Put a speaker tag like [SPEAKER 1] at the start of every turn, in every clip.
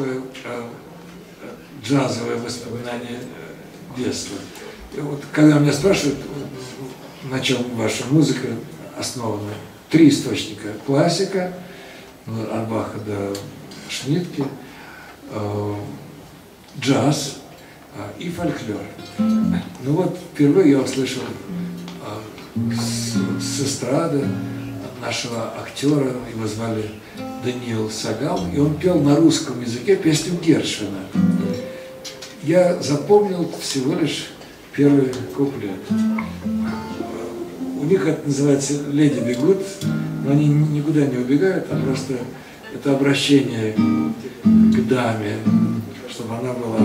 [SPEAKER 1] такое э, джазовое воспоминание э, детства. И вот когда меня спрашивают, на чем ваша музыка основана, три источника. Классика, ну, от Баха до Шнитки, э, джаз э, и фольклор. Ну вот, впервые я услышал э, с, с эстрады нашего актера, его звали Даниил Сагал, и он пел на русском языке песню Гершвина. Я запомнил всего лишь первый куплет. У них это называется «Леди бегут», но они никуда не убегают, а просто это обращение к даме, чтобы она была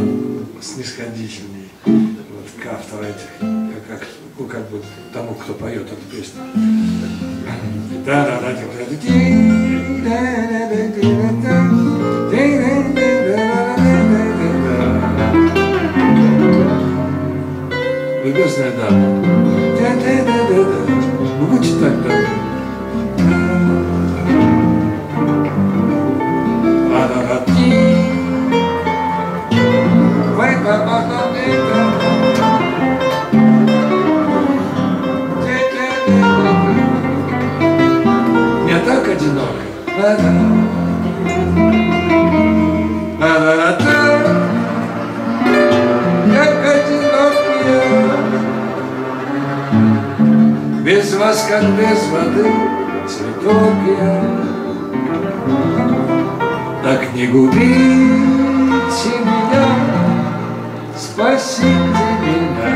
[SPEAKER 1] снисходительней вот, к автору этих, как, ну, как бы тому, кто поет эту песню. Да, да, да, Любезная Одиноко. Как одинок я. Без вас, как без воды, цветок я. Так не губите меня, спасите меня,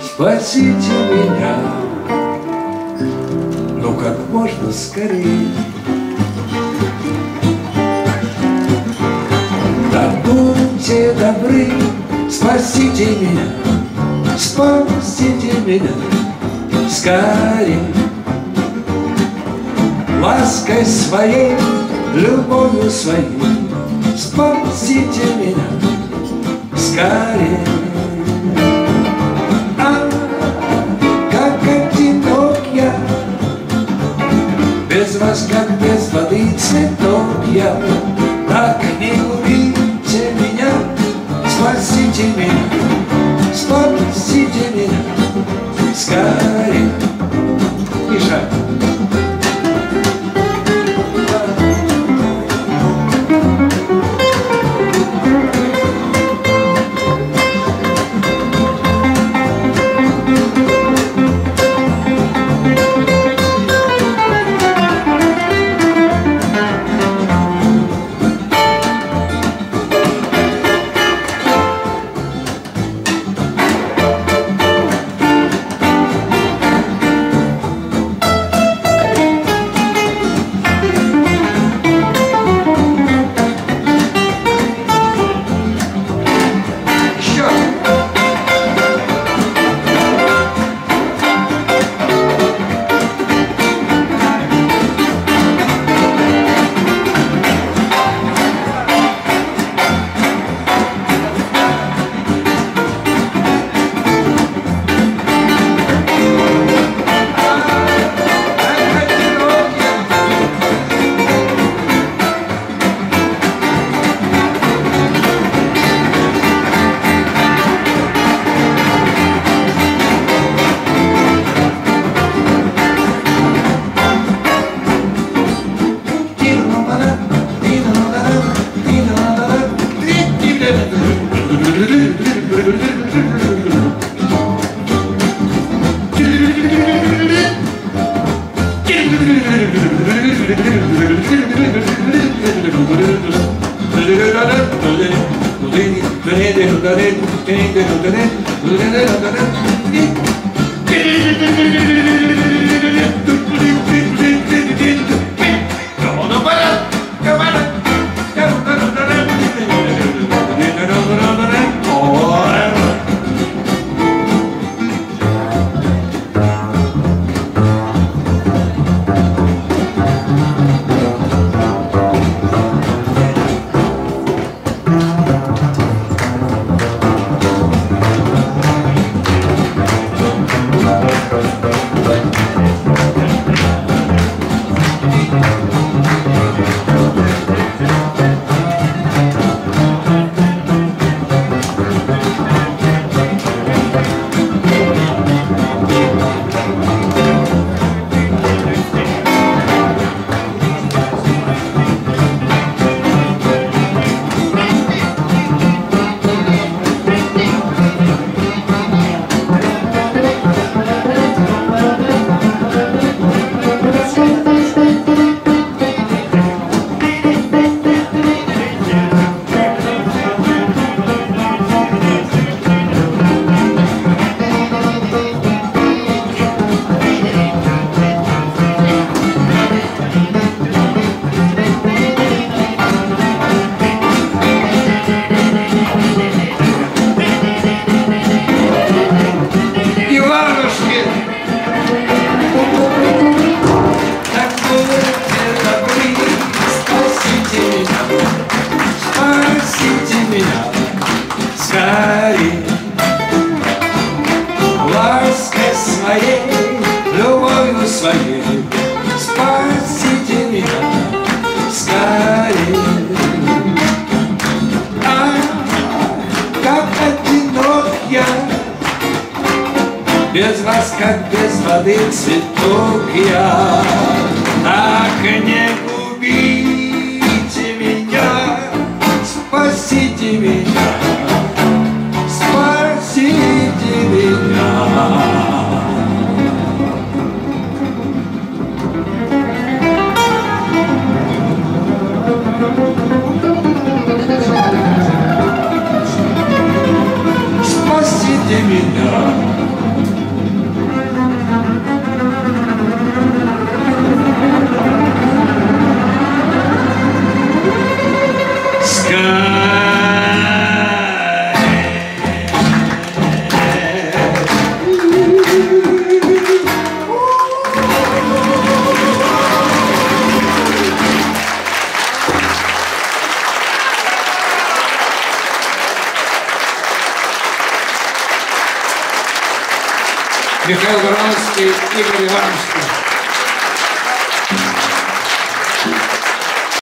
[SPEAKER 1] спасите меня, как можно скорее. Да будьте добры, спасите меня, спасите меня скорее. Лаской своей, любовью своей Спасите меня скорее воды цветок Так не любите меня. Спасите меня, спасите меня. Скорее. Миша, еще テイクルでね、腕で своей. Спасите меня скорее А как одинок я. Без вас, как без воды цветок я. Так не губите меня. Спасите меня. Михаил Барановский, Игорь Ивановский.